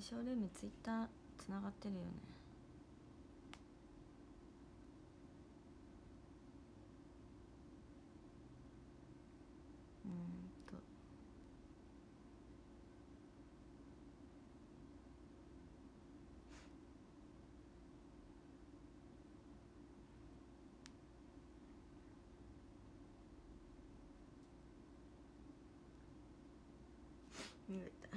ショールームツイッターつながってるよねうーんと逃げた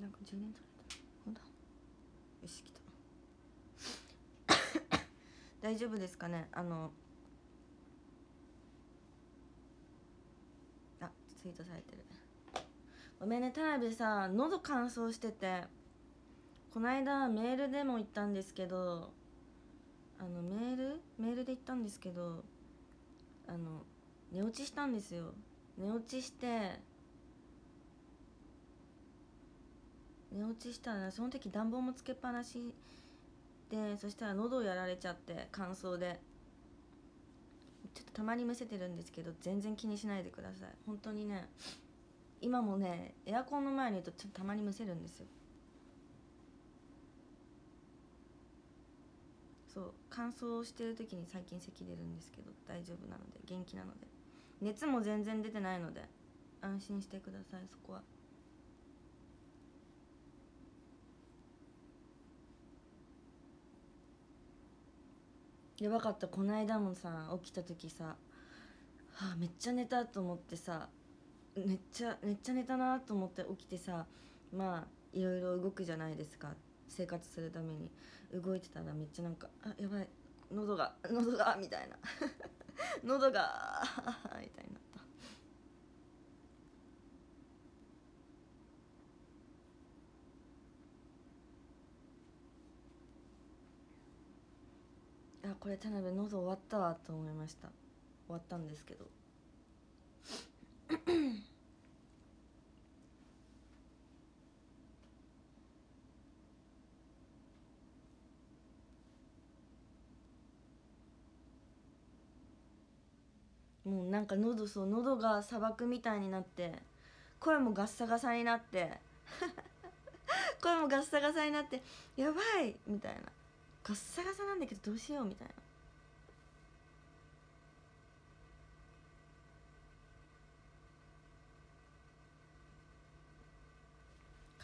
なんか充電取れた。ほんだよし来た。大丈夫ですかね？あのあツイートされてる。ごめんね田辺さ喉乾燥してて。この間メールでも言ったんですけどあのメール？メールで言ったんですけどあの寝落ちしたんですよ。寝落ちして寝落ちしたらその時暖房もつけっぱなしでそしたら喉をやられちゃって乾燥で。ちょっとたまにむせてるんですけど全然気にしないでください。本当にね今もねエアコンの前にいるとちょっとたまにむせるんですよ。そう乾燥してる時に最近咳出るんですけど大丈夫なので元気なので。熱も全然出てないので安心してくださいそこは。やばかった。この間もさ起きた時さ、はあ、めっちゃ寝たと思ってさめっちゃめっちゃ寝たなと思って起きてさまあいろいろ動くじゃないですか。生活するために。動いてたらめっちゃなんか「あやばい。喉が喉が」みたいな。喉がみたいなあこれ田辺喉終わったわと思いました。終わったんですけど。もうなんか喉そう喉が砂漠みたいになって声もガッサガサになって 声もガッサガサになってやばいみたいな。ガッサガサなんだけどどうしようみたいな。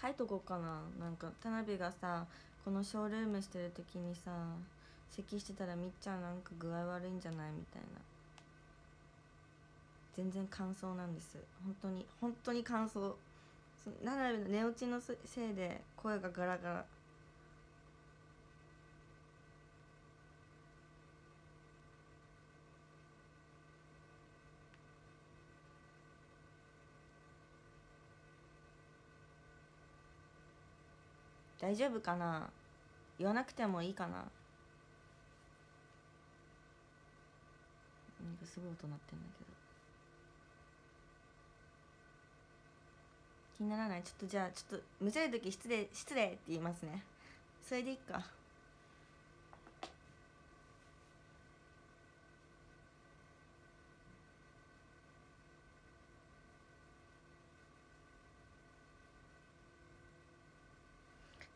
書いとこうかな。なんか田辺がさこのショールームしてる時にさ咳してたらみっちゃんなんか具合悪いんじゃないみたいな。全然乾燥なんです。本当に本当に乾燥なら寝落ちのせいで声がガラガラ。大丈夫かな？言わなくてもいいかな？なんかすごい音鳴ってんだけど。気にならない？ちょっとじゃあちょっとむせる時失礼失礼って言いますね。それでいいか。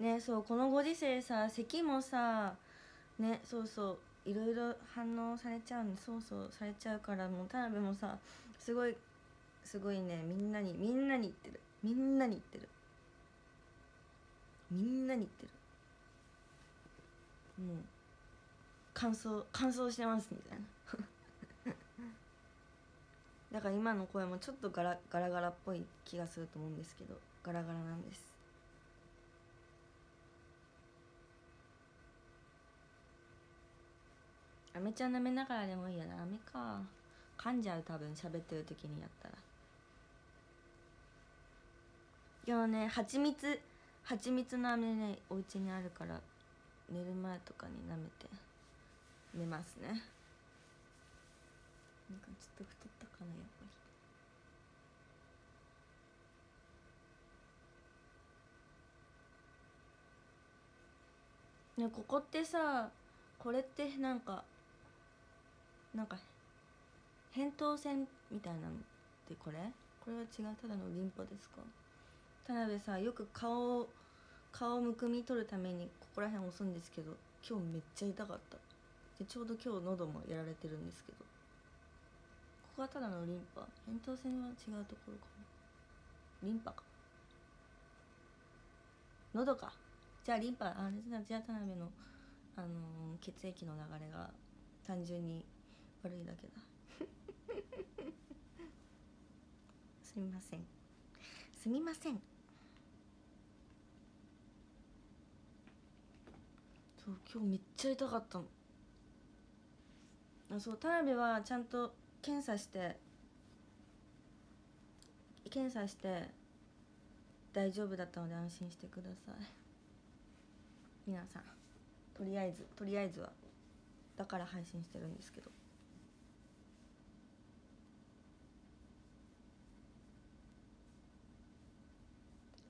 ねそうこのご時世さ咳もさねそうそういろいろ反応されちゃうんでそうそうされちゃうからもう田辺もさすごいすごいねみんなにみんなに言ってる。みんなに言ってる。みんなに言ってる。もう乾燥乾燥してますみたいな。だから今の声もちょっとガラガラガラっぽい気がすると思うんですけどガラガラなんです。アメちゃん舐めながらでもいいよな。アメか。噛んじゃう多分。喋ってる時にやったら。今日ね蜂蜜蜂蜜の飴ねお家にあるから寝る前とかに舐めて寝ますね。なんかちょっと太ったかなやっぱり。ねここってさこれってなんかなんか扁桃腺みたいなのってこれ？これは違うただのリンパですか？田辺さよく顔顔むくみ取るためにここら辺押すんですけど今日めっちゃ痛かった。でちょうど今日喉もやられてるんですけど。ここがただのリンパ？扁桃腺は違うところかな？リンパか。喉か。じゃあリンパあれじゃあじゃあ田辺の、あのー血液の流れが単純に悪いだけだ。すみません。すみません。そう今日めっちゃ痛かったの。あそう田辺はちゃんと検査して検査して大丈夫だったので安心してください。皆さん。とりあえずとりあえずは。だから配信してるんですけど。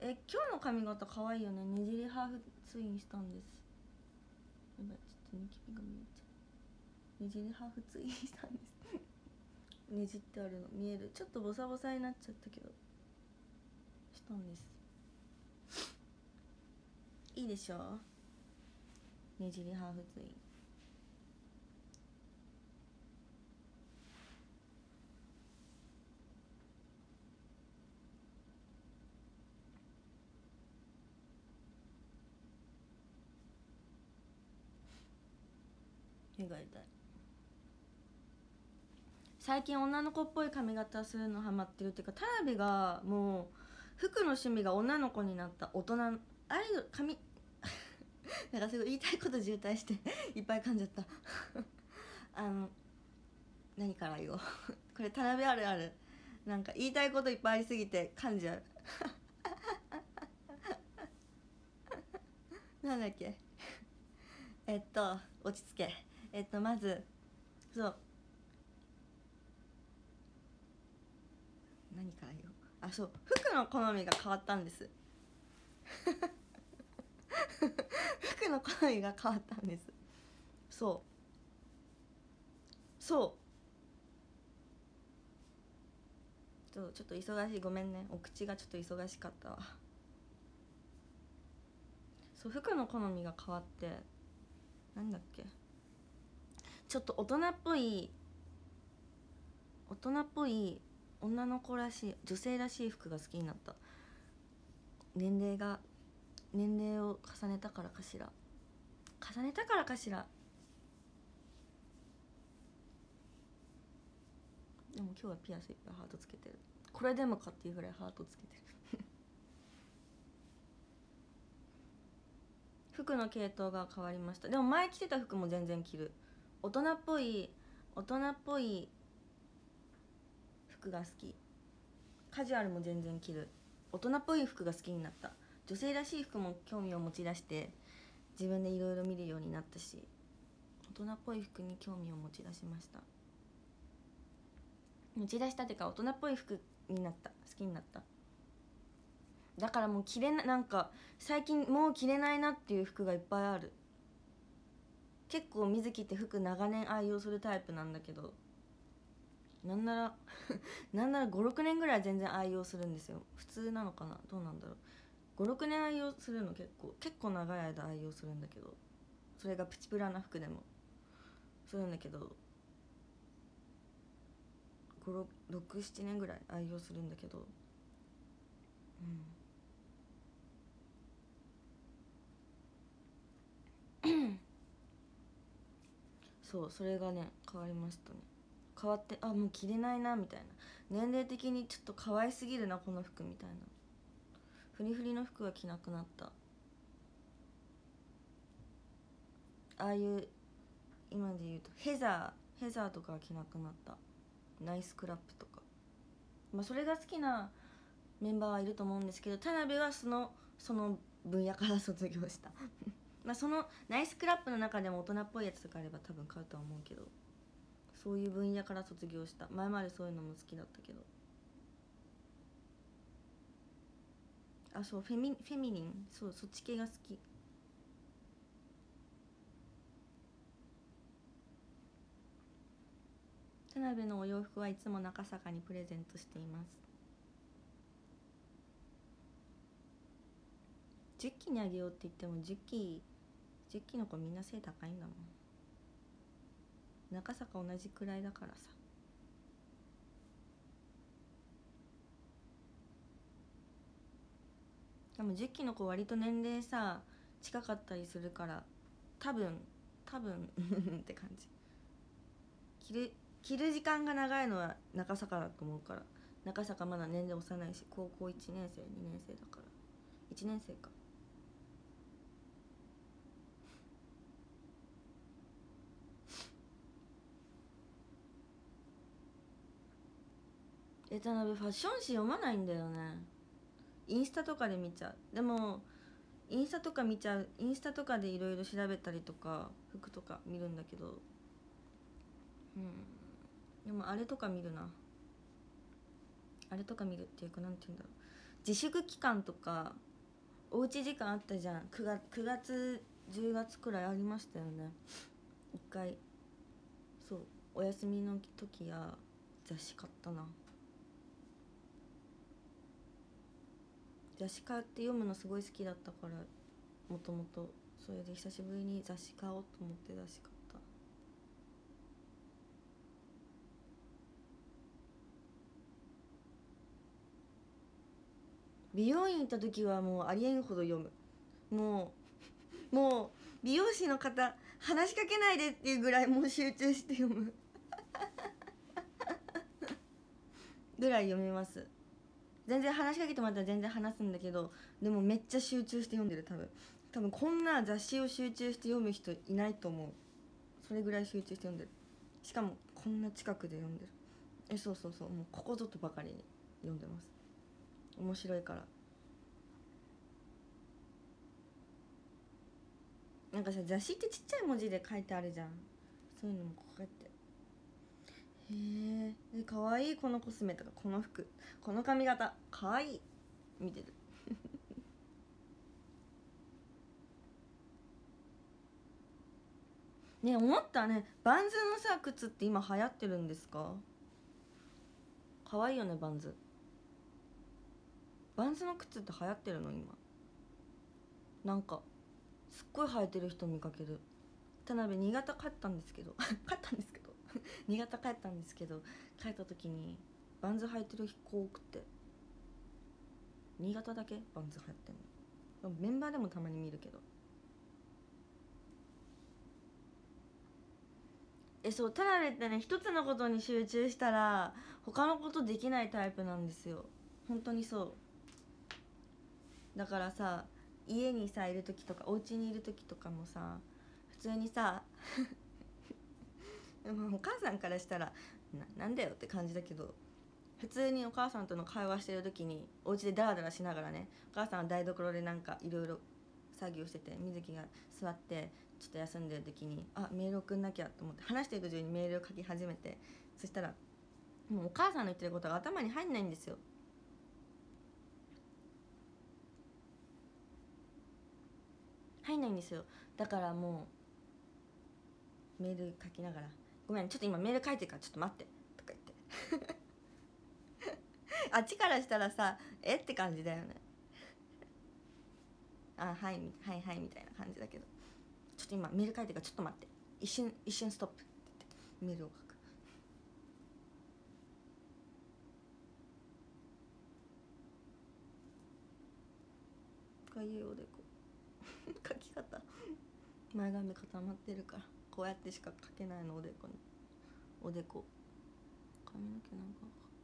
え今日の髪型可愛いよね。ねじりハーフツインしたんです。やばいちょっとニキビが見えちゃう。ねじりハーフツインしたんです。ねじってあるの。見える。ちょっとボサボサになっちゃったけど。したんです。いいでしょ？ねじりハーフツイン。目が痛い。最近女の子っぽい髪型するのハマってるっていうか田辺がもう服の趣味が女の子になった大人。アイドル髪 なんかすごい言いたいこと渋滞していっぱい噛んじゃった。あの何から言おう。これ田辺あるある。なんか言いたいこといっぱいありすぎて噛んじゃう。なんだっけ？えっと落ち着け。えっとまずそう。何から言おう。あそう。服の好みが変わったんです。服の好みが変わったんです。そう。そう。ちょちょっと忙しい。ごめんね。お口がちょっと忙しかったわ。そう服の好みが変わってなんだっけ。ちょっと大人っぽい大人っぽい女の子らしい女性らしい服が好きになった。年齢が年齢を重ねたからかしら。重ねたからかしら。でも今日はピアスいっぱいハートつけてる。これでもかっていうぐらいハートつけてる。服の系統が変わりました。でも前着てた服も全然着る。大人っぽい大人っぽい服が好き。カジュアルも全然着る。大人っぽい服が好きになった。女性らしい服も興味を持ち出して自分でいろいろ見るようになったし大人っぽい服に興味を持ち出しました。持ち出したっていうか大人っぽい服になった。好きになった。だからもう着れななんか最近もう着れないなっていう服がいっぱいある。結構水木って服長年愛用するタイプなんだけどなんなら なんなら56年ぐらい全然愛用するんですよ。普通なのかな？どうなんだろう？56年愛用するの結構結構長い間愛用するんだけどそれがプチプラな服でも。するんだけど67年ぐらい愛用するんだけどうん。そうそれがね変わりましたね。変わってあもう着れないなみたいな。年齢的にちょっと可愛すぎるなこの服みたいな。フリフリの服は着なくなった。ああいう今で言うとヘザーヘザーとかは着なくなった。ナイスクラップとか。まあそれが好きなメンバーはいると思うんですけど田辺はそのその分野から卒業した。まあ、そのナイスクラップの中でも大人っぽいやつとかあれば多分買うとは思うけどそういう分野から卒業した。前までそういうのも好きだったけど。あそうフェミフェミニン。そうそっち系が好き。田辺のお洋服はいつも中坂にプレゼントしています。10期にあげようって言っても10期10期の子みんな背高いんだもん。中坂同じくらいだからさ。でも10期の子割と年齢さ近かったりするから多分多分 って感じ。着る着る時間が長いのは中坂だと思うから。中坂まだ年齢幼いし高校1年生2年生だから。1年生か。え田辺ファッション誌読まないんだよね。インスタとかで見ちゃう。でもインスタとか見ちゃうインスタとかでいろいろ調べたりとか服とか見るんだけど。うん。でもあれとか見るな。あれとか見るっていうかなんて言うんだろう。自粛期間とかおうち時間あったじゃん。9, 月9月10月くらいありましたよね。一回。そう。お休みの時や雑誌買ったな。雑誌買って読むのすごい好きだったからもともと。それで久しぶりに雑誌買おうと思って雑誌買った。美容院行った時はもうありえんほど読む。もうもう美容師の方話しかけないでっていうぐらいもう集中して読む。ぐらい読みます。全然話しかけてもらったら全然話すんだけどでもめっちゃ集中して読んでる多分。多分こんな雑誌を集中して読む人いないと思う。それぐらい集中して読んでる。しかもこんな近くで読んでる。えそうそうそう。もうここぞとばかりに読んでます。面白いから。なんかさ雑誌ってちっちゃい文字で書いてあるじゃん。そういうのもこうやってへえかわい。いこのコスメとかこの服。この髪型。かわい。い見てる。ね思ったね。バンズのさ靴って今流行ってるんですか？かわいいよねバンズ。バンズの靴って流行ってるの今。なんかすっごい履いてる人見かける。田辺新潟帰ったんですけど。帰ったんですけど。新潟帰ったんですけど帰った時にバンズ履いてる子多くて。新潟だけバンズ履いてんの。メンバーでもたまに見るけど。えそう田辺ってね一つのことに集中したら他のことできないタイプなんですよ。本当にそう。だからさ家にさいる時とかお家にいる時とかもさ普通にさ お母さんからしたらなんだよって感じだけど普通にお母さんとの会話してる時にお家でダラダラしながらねお母さんが台所でなんかいろいろ作業してて水木が座ってちょっと休んでる時にあメール送んなきゃと思って話してる途中にメールを書き始めてそしたらもうお母さんの言ってることが頭に入んないんですよ。入んないんですよだからもうメール書きながらごめんちょっと今メール書いてるからちょっと待って」とか言って。あっちからしたらさ「えっ?」て感じだよね。あはいはいはいみたいな感じだけど。ちょっと今メール書いてるからちょっと待って。一瞬一瞬ストップって言ってメールを書く。かゆいおでこ。書き方。前髪固まってるから。こうやってしか描けないのおでこに。おでこ。髪の毛なんかかかっ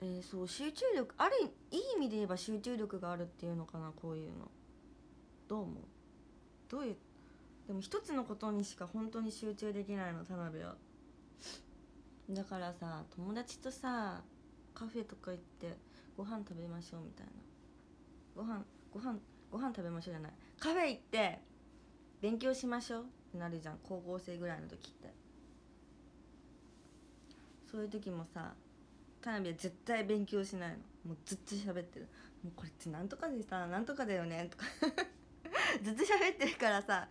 えー、そう集中力あるいい意味で言えば集中力があるっていうのかなこういうの。どう思う？どういうでも一つのことにしか本当に集中できないの田辺は。だからさ友達とさカフェとか行ってご飯食べましょうみたいな。ご飯ご飯ご飯食べましょうじゃない。カフェ行って勉強しましょうってなるじゃん。高校生ぐらいの時って。そういう時もさ田辺は絶対勉強しないの。もうずっと喋ってる。もうこれってなんとかでさなんとかだよね」とか。ずっと喋ってるからさ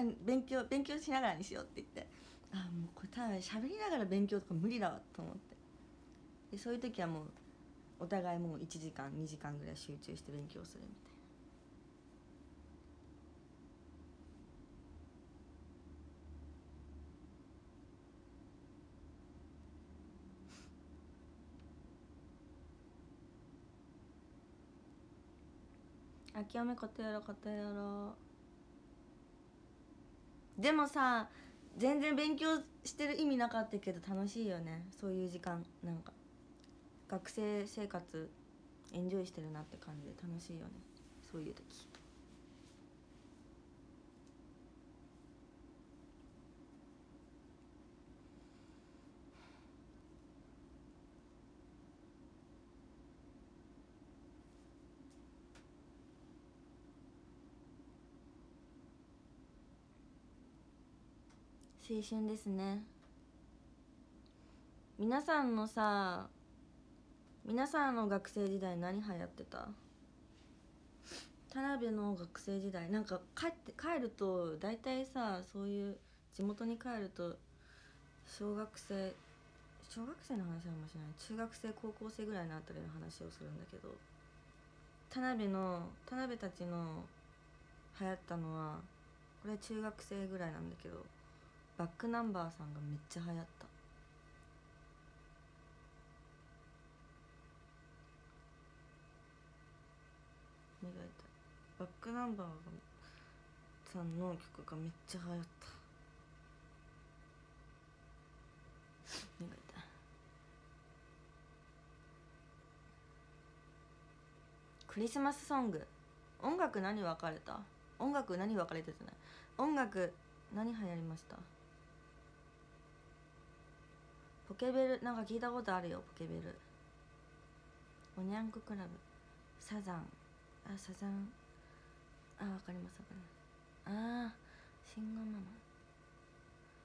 あ勉強勉強しながらにしようって言って。あもうこれ多分喋りながら勉強とか無理だわと思って。でそういう時はもうお互いもう1時間2時間ぐらい集中して勉強するみたいな。あきおめことやろことやろでもさ全然勉強してる意味なかったけど楽しいよね。そういう時間なんか。学生生活エンジョイしてるなって感じで楽しいよね。そういう時。青春ですね。皆さんのさ皆さんの学生時代何流行ってた？田辺の学生時代。なんか帰って帰ると大体さそういう地元に帰ると小学生小学生の話かもしない。中学生高校生ぐらいのあたりの話をするんだけど田辺の田辺たちの流行ったのはこれ中学生ぐらいなんだけどバックナンバーさんがめっちゃ流行った。目が痛いバックナンバーさんの曲がめっちゃ流行った。目が痛いクリスマスソング。音楽何分かれた？音楽何分かれててない音楽何流行りました？ポケベルなんか聞いたことあるよポケベル。おにゃんこクラブ。サザン。あサザン。あわかりますわかりますあーシンガーママ。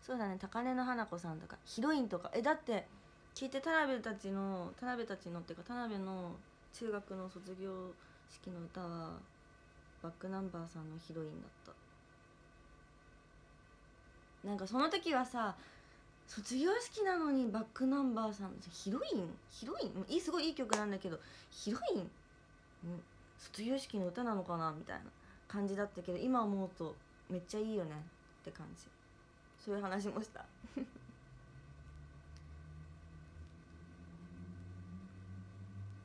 そうだね高根の花子さんとか。ヒロインとか。えだって聞いて田辺たちの田辺たちのっていうか田辺の中学の卒業式の歌はバックナンバーさんのヒロインだった。なんかその時はさ卒業式なのにバックナンバーさんヒロイン？ヒロイン？いいすごいいい曲なんだけどヒロイン、卒業式の歌なのかなみたいな感じだったけど今思うとめっちゃいいよねって感じ。そういう話もした。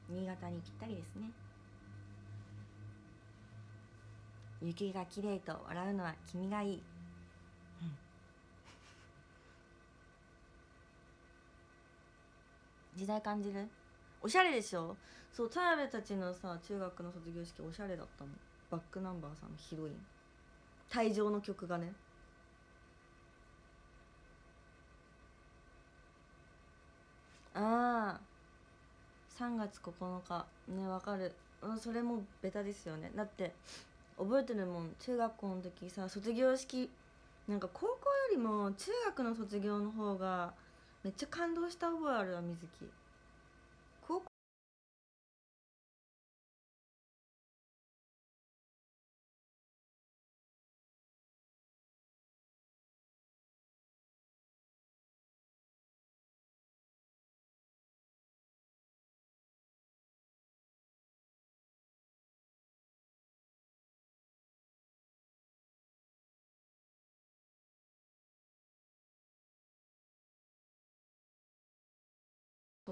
新潟にぴったりですね。雪が綺麗と笑うのは君がいい。時代感じる？おしゃれでしょ？そう田辺たちのさ中学の卒業式おしゃれだったのバックナンバーさんのヒロイン。退場の曲がね。ああ3月9日。ねわかる。うんそれもベタですよね。だって覚えてるもん。中学校の時さ卒業式。なんか高校よりも中学の卒業の方がめっちゃ感動した覚えあるわ水木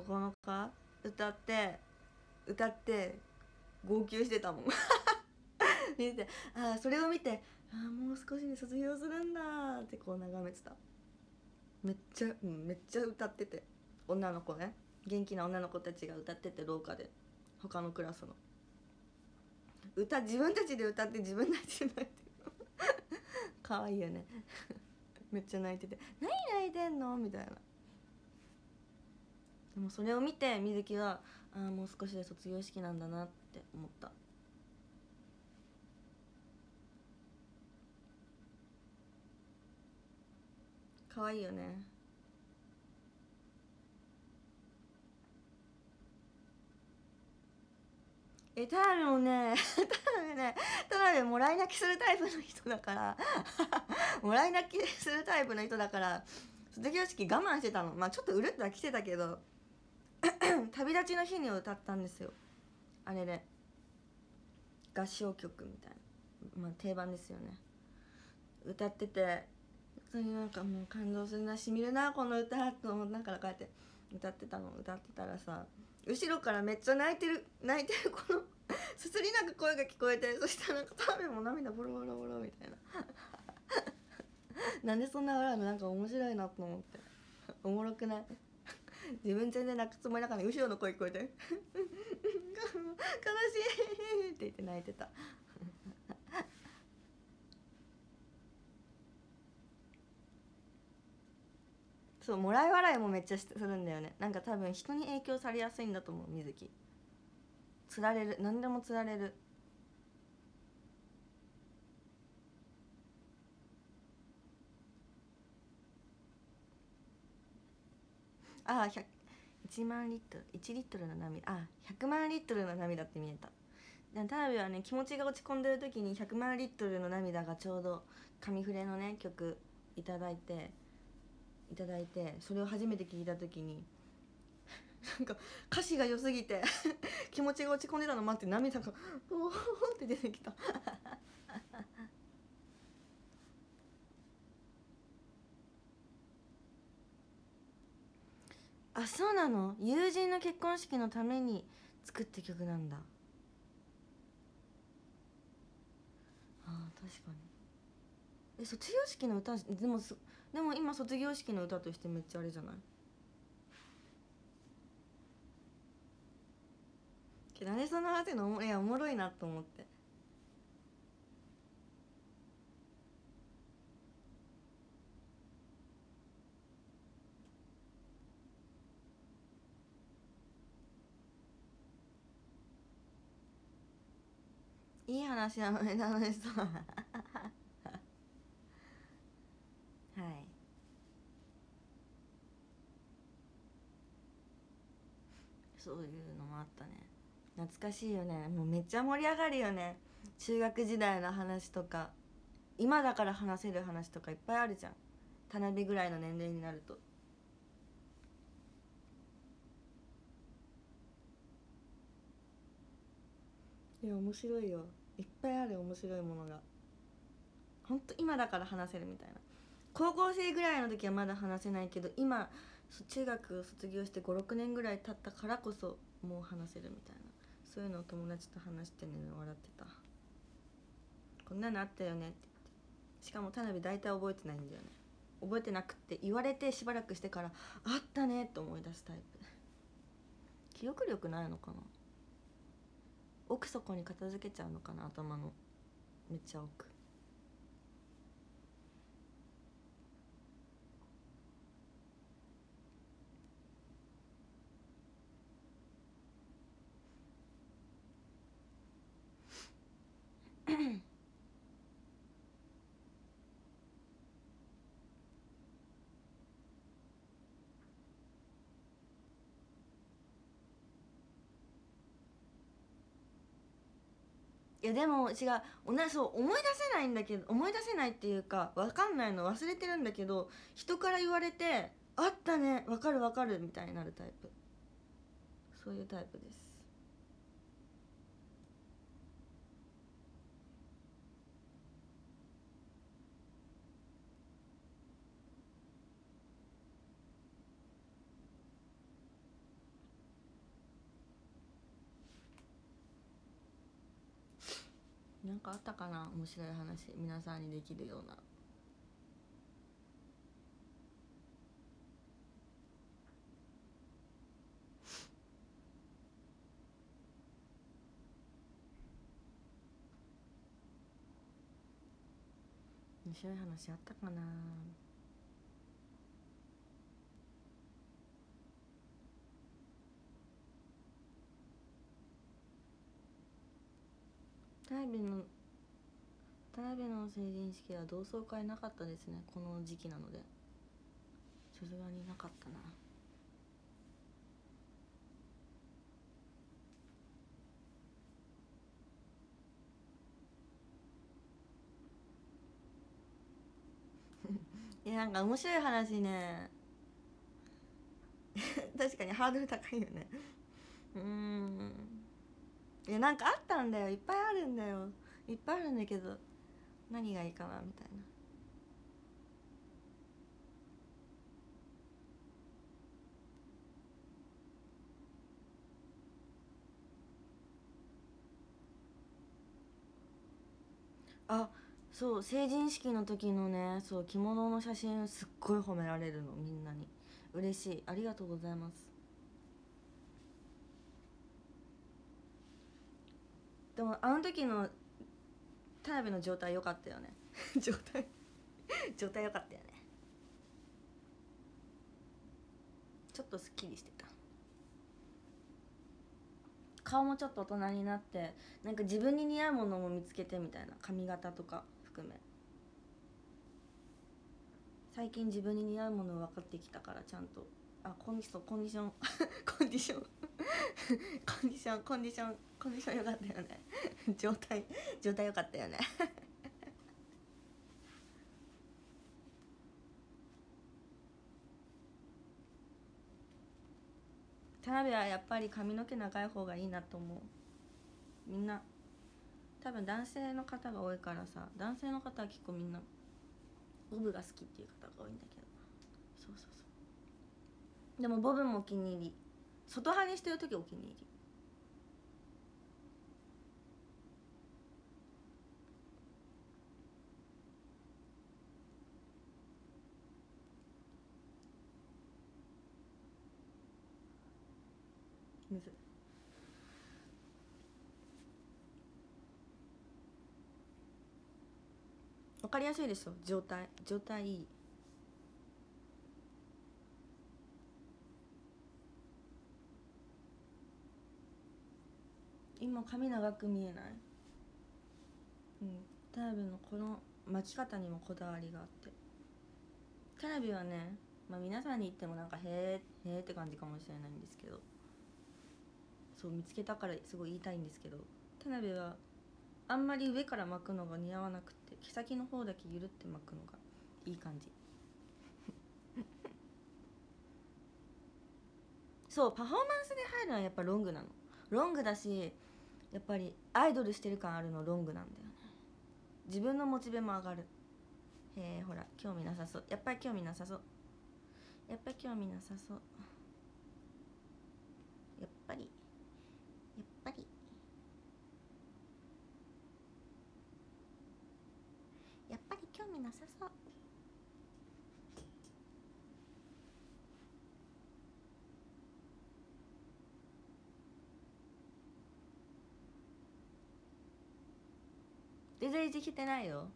9日歌って歌って号泣してたもん。見てあそれを見てあもう少しで卒業するんだってこう眺めてた。めっちゃ、うん、めっちゃ歌ってて。女の子ね。元気な女の子たちが歌ってて廊下で。他のクラスの。歌自分たちで歌って自分たちで泣いてる。可愛いよね。めっちゃ泣いてて「何泣いてんの?」みたいな。でもそれを見て水木はああもう少しで卒業式なんだなって思った。可愛いよね。え田辺もね 田辺ね田辺もらい泣きするタイプの人だから もらい泣きするタイプの人だから卒業式我慢してたの。まあちょっとうるっとは来てたけど。旅立ちの日に歌ったんですよ。あれで。合唱曲みたいな。まあ定番ですよね。歌ってて普通になんかもう感動するなしみるなこの歌と思いながらこうやって。歌ってたの歌ってたらさ後ろからめっちゃ泣いてる泣いてるこの すすりなく声が聞こえてそしたらなんか田辺も涙ボロボロボロみたいな。なんでそんな笑うのなんか面白いなと思って。おもろくない？自分全然泣くつもりだから後ろの声聞こえて「悲しい!」って言って泣いてた。そうもらい笑いもめっちゃするんだよね。なんか多分人に影響されやすいんだと思う水木つられる。何でもつられる。ああ1万リットル1リットルの涙あ100万リットルの涙って見えた。田辺はね気持ちが落ち込んでる時に100万リットルの涙がちょうど紙フレのね曲いただいていただいてそれを初めて聞いた時になんか歌詞が良すぎて 気持ちが落ち込んでたの待って涙がおおって出てきた。あそうなの？友人の結婚式のために作った曲なんだ。あ確かに。え卒業式の歌でもでも今卒業式の歌としてめっちゃあれじゃない？けどねその話の？いやおもろいなと思って。いい話なのね楽しそう。はい。そういうのもあったね。懐かしいよね。もうめっちゃ盛り上がるよね。中学時代の話とか。今だから話せる話とかいっぱいあるじゃん。田辺ぐらいの年齢になると。いや面白いよ。いっぱいある面白いものが。ほんと今だから話せるみたいな。高校生ぐらいの時はまだ話せないけど今中学を卒業して56年ぐらい経ったからこそもう話せるみたいな。そういうのを友達と話してね笑ってた。こんなのあったよねってって。しかも田辺大体覚えてないんだよね。覚えてなくって言われてしばらくしてからあったねって思い出すタイプ。記憶力ないのかな？奥底に片付けちゃうのかな頭の。めっちゃ奥。いやでも違う同じそう思い出せないんだけど思い出せないっていうか分かんないの忘れてるんだけど人から言われて「あったね分かる分かる」みたいになるタイプ。そういうタイプですなんかあったかな？面白い話。皆さんにできるような。面白い話あったかな？田辺の渡辺の成人式は同窓会なかったですね。この時期なので。さすがになかったな。いやなんか面白い話ね。確かにハードル高いよね。うん。いやなんかあったんだよ。いっぱいあるんだよ。いっぱいあるんだけど。何がいいかなみたいな。あそう成人式の時のねそう着物の写真すっごい褒められるのみんなに。嬉しい。ありがとうございます。でもあの時の田辺の状態良かったよね。状態？状態良かったよね。ちょっとすっきりしてた。顔もちょっと大人になってなんか自分に似合うものも見つけてみたいな。髪型とか含め。最近自分に似合うもの分かってきたからちゃんとあコンディション コンディション。コンディション。コンディションコンディションコンディション良かったよね。状態状態良かったよね。田辺はやっぱり髪の毛長い方がいいなと思う。みんな。多分男性の方が多いからさ。男性の方は結構みんなボブが好きっていう方が多いんだけど。そうそうそう。でもボブもお気に入り。外派にしてる時お気に入り。むずわかりやすいでしょ状態状態いい。今髪長く見えない。うん。田辺のこの巻き方にもこだわりがあって。田辺はねまあ皆さんに言ってもなんかへえへえって感じかもしれないんですけど。そう見つけたからすごい言いたいんですけど。田辺はあんまり上から巻くのが似合わなくて毛先の方だけゆるって巻くのがいい感じ。そうパフォーマンスで入るのはやっぱロングなの。ロングだしやっぱりアイドルしてる感あるのロングなんだよね。自分のモチベも上がる。へえほら興味なさそう。やっぱり興味なさそう。やっぱり興味なさそう。やっぱり。やっぱり。やっぱり興味なさそう。全然いじけてないよ。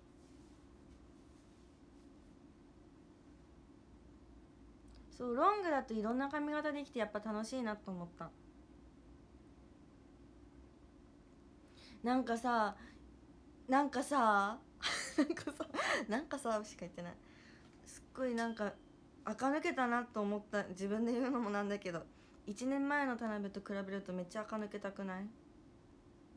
そうロングだといろんな髪型できてやっぱ楽しいなと思った。なんかさなんかさ なんかさなんかさしか言ってない。すっごいなんか垢抜けたなと思った。自分で言うのもなんだけど。1年前の田辺と比べるとめっちゃ垢抜けたくない？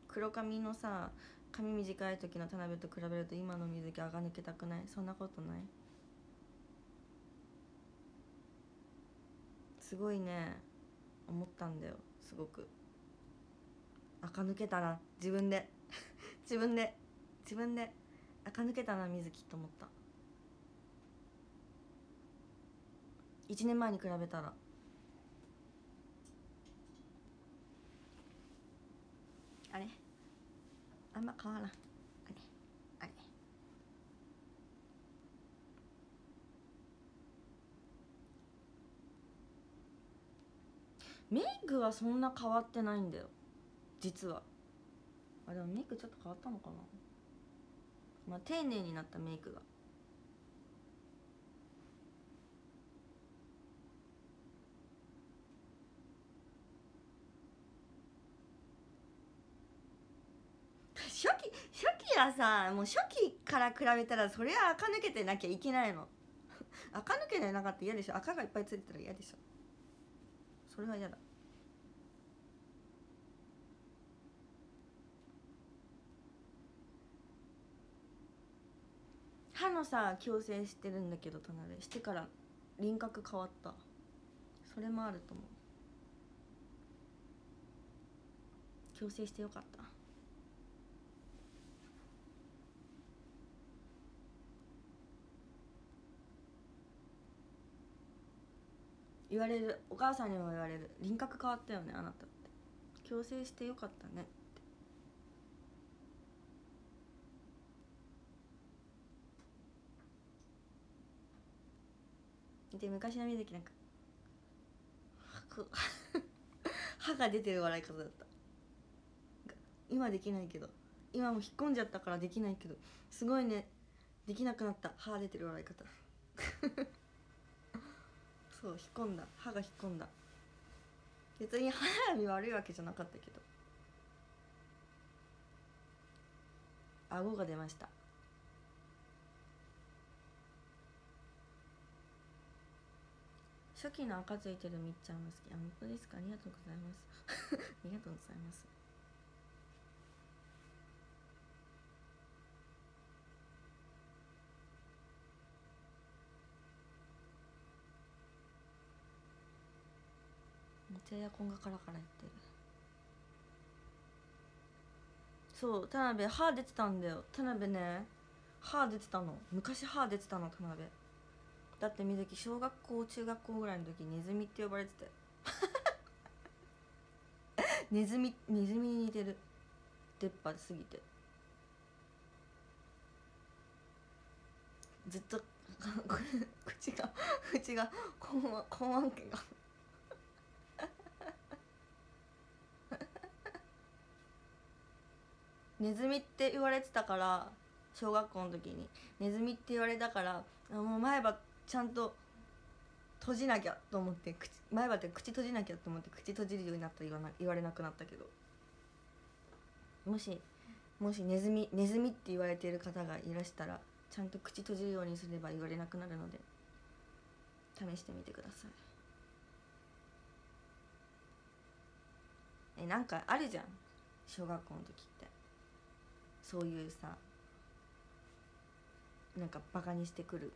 黒髪のさ髪短い時の田辺と比べると今の水着垢抜けたくない？そんなことない。すごいね。思ったんだよ。すごく。垢抜けたな。自分で。自分で。自分で。垢抜けたな水木と思った。1年前に比べたら。あれ？あんま変わらん。あれ。あれ。メイクはそんな変わってないんだよ。実は。あでもメイクちょっと変わったのかな。まあ丁寧になったメイクが初期はさもう初期から比べたらそりゃ垢抜けてなきゃいけないの。垢抜けてなかったら嫌でしょ。赤がいっぱいついてたら嫌でしょ。それは嫌だ。歯のさ矯正してるんだけど田辺してから輪郭変わった。それもあると思う。矯正してよかった。言われるお母さんにも言われる。輪郭変わったよねあなたって。矯正してよかったねっで昔の水木なんか 歯が出てる笑い方だった。今できないけど今も引っ込んじゃったからできないけどすごいねできなくなった。歯出てる笑い方。そう引っ込んだ。歯が引っ込んだ。別に歯並び悪いわけじゃなかったけど。顎が出ました。初期の赤ついてるみっちゃんが好き。あ本当ですか？ありがとうございます。ありがとうございます。めっちエアコンがカラカラやってる。そう田辺歯出てたんだよ。田辺ね歯出てたの。昔歯出てたの田辺。だって水木小学校中学校ぐらいの時ネズミって呼ばれてたよ ネズミネズミに似てる。出っ歯すぎて。ずっと 口が 口がこんわこんわんけがネズミって言われてたから小学校の時に。ネズミって言われたからもう前歯ちゃんと閉じなきゃと思って口前歯って口閉じなきゃと思って口閉じるようになったら言わな言われなくなったけど。もしもしネズミネズミって言われている方がいらしたらちゃんと口閉じるようにすれば言われなくなるので試してみてください。えなんかあるじゃん。小学校の時って。そういうさなんかバカにしてくる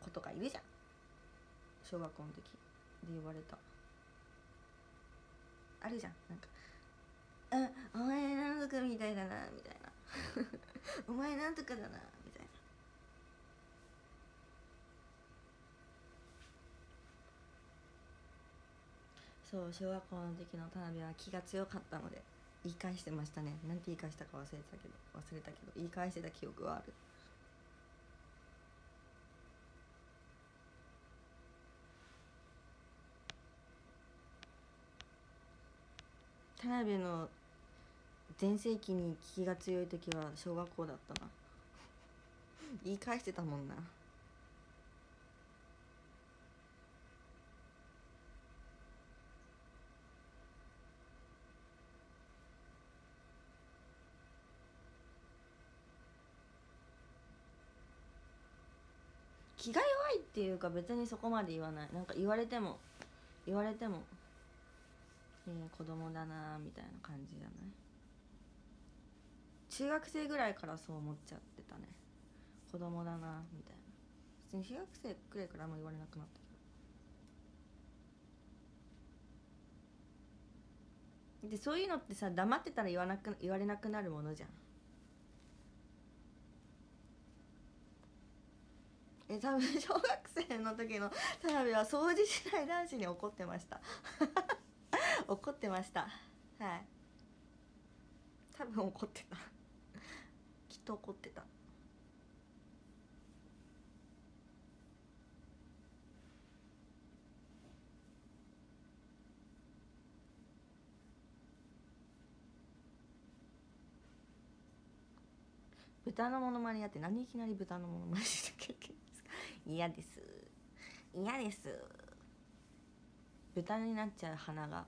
子とかいるじゃん。小学校の時で言われた。あるじゃん。なんか「あお前なんとかみたいだな」みたいな「お前なんとかだな」みたいな。そう小学校の時の田辺は気が強かったので。言い返してましたね。なんて言い返したか忘れてたけど忘れたけど言い返してた記憶はある。田辺の全盛期に気が強い時は小学校だったな。言い返してたもんな。気が弱いっていうか別にそこまで言わない。なんか言われても言われてもえー、子供だなみたいな感じじゃない？中学生ぐらいからそう思っちゃってたね。子供だなみたいな。別に中学生くらいからあんま言われなくなったけど。でそういうのってさ黙ってたら言わなく言われなくなるものじゃん。え多分小学生の時の田辺は掃除しない男子に怒ってました。怒ってました。はい。多分怒ってた。きっと怒ってた。豚のモノマネやって何いきなり豚のモノマネしなきゃいけ？嫌です。嫌です。豚になっちゃう鼻が。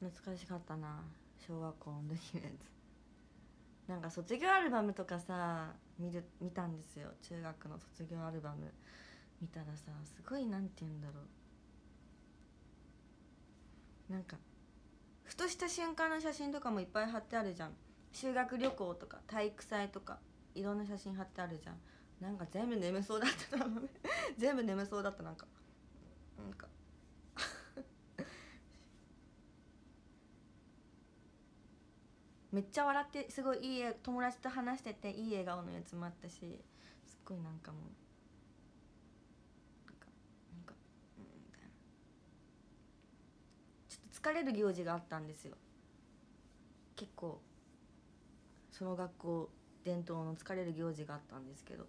懐かしかったな。小学校の時のやつ。なんか卒業アルバムとかさ見る見たんですよ。中学の卒業アルバム。見たらさすごいなんて言うんだろう。なんかふとした瞬間の写真とかもいっぱい貼ってあるじゃん。修学旅行とか体育祭とかいろんな写真貼ってあるじゃん。なんか全部眠そうだったな 全部眠そうだったなんか。なんか。めっちゃ笑ってすごいいい友達と話してていい笑顔のやつもあったしすっごいなんかもうなんかなんかうんみたいなちょっと疲れる行事があったんですよ。結構その学校伝統の疲れる行事があったんですけど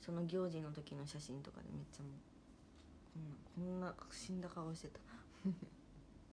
その行事の時の写真とかでめっちゃもうこんなこんな死んだ顔してた。